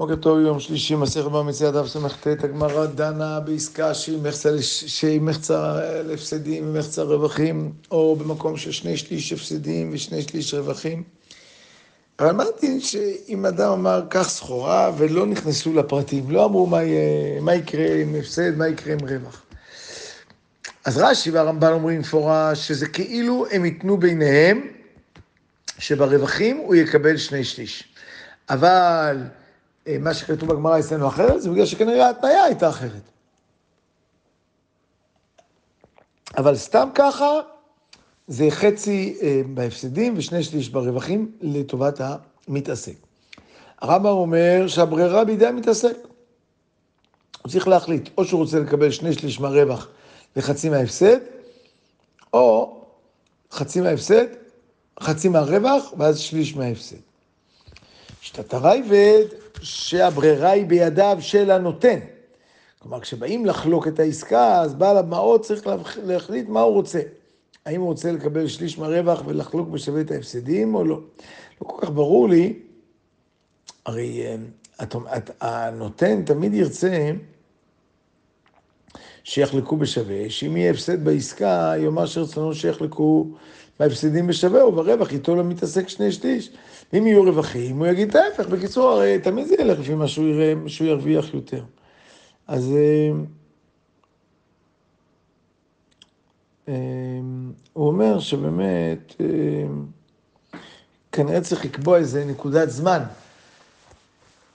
בוקר טוב, יום שלישי, מסכת במציאה דף ס"ט, הגמרא דנה בעסקה שהיא מחצה, להפסדים ומחצה רווחים, או במקום של שני שליש הפסדים ושני שליש רווחים. אבל אמרתי שאם אדם אמר, קח סחורה, ולא נכנסו לפרטים, לא אמרו מה, מה יקרה עם הפסד, מה יקרה עם רווח. אז רש"י והרמב"ן אומרים מפורש שזה כאילו הם ייתנו ביניהם, שברווחים הוא יקבל שני שליש. אבל מה שכתוב בגמרא אצלנו אחרת, זה בגלל שכנראה ההתניה הייתה אחרת. אבל סתם ככה, זה חצי אה, בהפסדים ושני שליש ברווחים לטובת המתעסק. הרמב"ם אומר שהברירה בידי המתעסק. הוא צריך להחליט, או שהוא רוצה לקבל שני שליש מהרווח וחצי מההפסד, או חצי מההפסד, חצי מהרווח, ואז שליש מההפסד. שיטת הרייבד, שהברירה היא בידיו של הנותן. כלומר, כשבאים לחלוק את העסקה, אז בעל המעות צריך להחליט מה הוא רוצה. האם הוא רוצה לקבל שליש מהרווח ולחלוק בשווה את ההפסדים או לא. לא כל כך ברור לי, הרי אה, הנותן תמיד ירצה שיחלקו בשווה, שאם יהיה הפסד בעסקה, יאמר שרצונו שיחלקו בהפסדים בשווה, וברווח ייתו למתעסק שני שליש. אם יהיו רווחים, הוא יגיד את ההפך. בקיצור, הרי תמיד זה ילך לפי מה שהוא יראה, שהוא ירוויח יותר. אז אה, אה, הוא אומר שבאמת, אה, כנראה צריך לקבוע איזה נקודת זמן,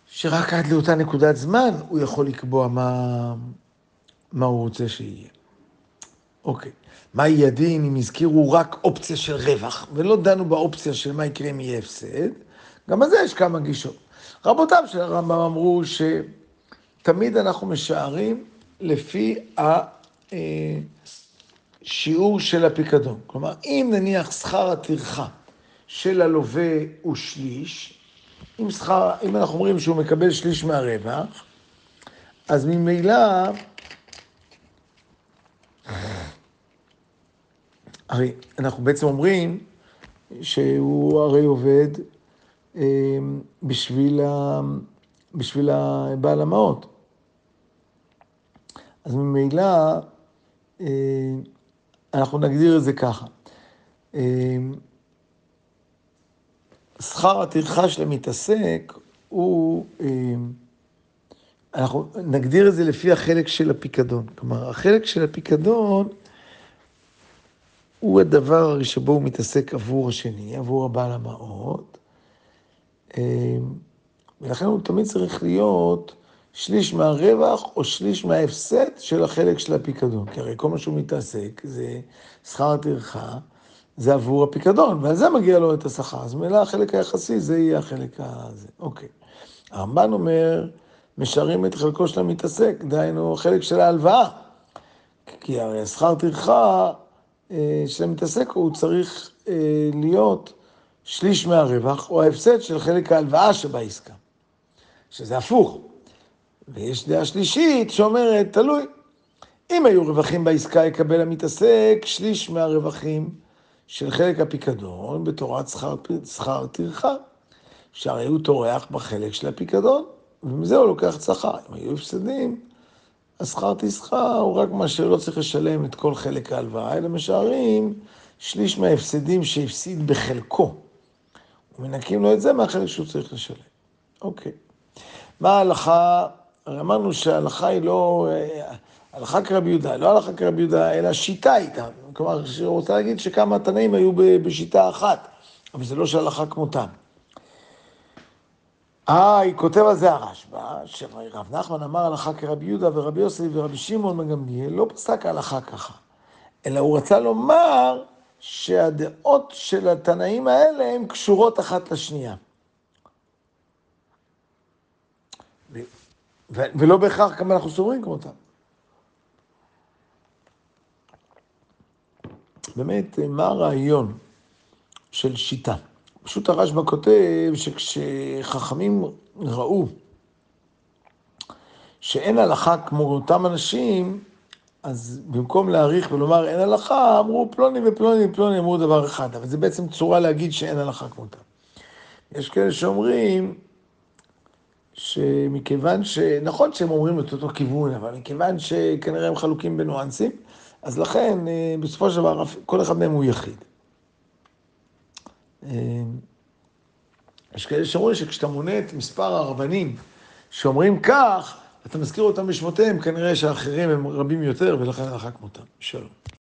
שרק עד לאותה נקודת זמן הוא יכול לקבוע מה, מה הוא רוצה שיהיה. אוקיי. מה יהיה הדין אם הזכירו רק אופציה של רווח, ולא דנו באופציה של מה יקרה אם יהיה הפסד? גם על זה יש כמה גישות. רבותיו של הרמב"ם אמרו שתמיד אנחנו משערים לפי השיעור של הפיקדון. כלומר, אם נניח שכר הטרחה של הלווה הוא שליש, אם, שכר, אם אנחנו אומרים שהוא מקבל שליש מהרווח, אז ממילא הרי אנחנו בעצם אומרים שהוא הרי עובד אה, בשביל, ה, בשביל בעל המעות. אז ממילא אה, אנחנו נגדיר את זה ככה. אה, שכר הטרחה של המתעסק הוא, אנחנו נגדיר את זה לפי החלק של הפיקדון. כלומר, החלק של הפיקדון הוא הדבר שבו הוא מתעסק עבור השני, עבור הבעל המעות, אמ, ולכן הוא תמיד צריך להיות שליש מהרווח או שליש מההפסד של החלק של הפיקדון. כי הרי כל מה שהוא מתעסק זה שכר הטרחה, זה עבור הפיקדון, ועל זה מגיע לו את השכר. אז מילא החלק היחסי, זה יהיה החלק הזה. אוקיי. הרמב"ן אומר, משרים את חלקו של המתעסק, דהיינו, החלק של ההלוואה. כי הרי השכר טרחה אה, של המתעסק הוא צריך אה, להיות שליש מהרווח או ההפסד של חלק ההלוואה שבעסקה, שזה הפוך. ויש דעה שלישית שאומרת, תלוי. אם היו רווחים בעסקה, יקבל המתעסק שליש מהרווחים של חלק הפיקדון בתורת שכר, שכר טרחה, שהרי הוא טורח בחלק של הפיקדון, ומזה הוא לוקח שכר. אם היו הפסדים, השכר טסחה הוא רק מה שלא צריך לשלם את כל חלק ההלוואה, אלא משערים שליש מההפסדים שהפסיד בחלקו. ומנקים לו את זה מהחלק שהוא צריך לשלם. אוקיי. מה ההלכה? הרי אמרנו שההלכה היא לא... הלכה כרבי יהודה, לא הלכה כרבי יהודה, אלא שיטה איתה. כלומר, רוצה להגיד שכמה תנאים היו בשיטה אחת, אבל זה לא שהלכה כמותם. אה, היא כותב על זה הרשב"א, שרב נחמן אמר הלכה כרבי יהודה ורבי יוסי ורבי שמעון מגמליאל, לא פסק ההלכה ככה, אלא הוא רצה לומר שהדעות של התנאים האלה הן קשורות אחת לשנייה. ו- ו- ולא בהכרח כמה אנחנו סוברים כמותם. באמת, מה הרעיון של שיטה? פשוט הרשב"א כותב שכשחכמים ראו שאין הלכה כמו אותם אנשים, אז במקום להעריך ולומר אין הלכה, אמרו פלוני ופלוני ופלוני אמרו דבר אחד, אבל זה בעצם צורה להגיד שאין הלכה כמותם. יש כאלה שאומרים שמכיוון ש... נכון שהם אומרים את אותו כיוון, אבל מכיוון שכנראה הם חלוקים בניואנסים, אז לכן, אה, בסופו של דבר, כל אחד מהם הוא יחיד. אה, יש כאלה שאומרים שכשאתה מונה את מספר הרבנים שאומרים כך, אתה מזכיר אותם בשמותיהם, כנראה שהאחרים הם רבים יותר, ולכן הלכה כמותם. שלום.